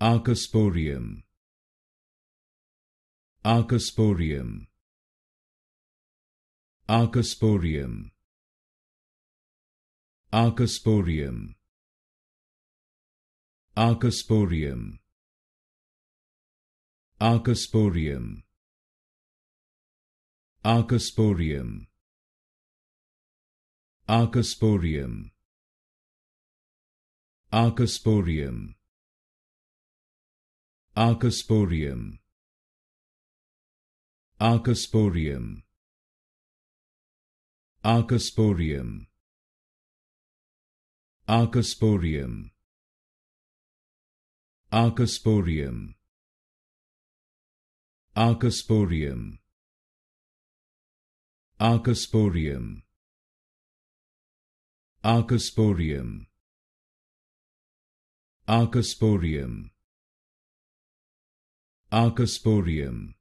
Archosporium Archosporium Archosporium Archosporium Archosporium Archosporium Archosporium Archosporium Archosporium Archosporium Archosporium Archosporium Archosporium Archosporium Archosporium Archosporium Archosporium Archosporium Archosporium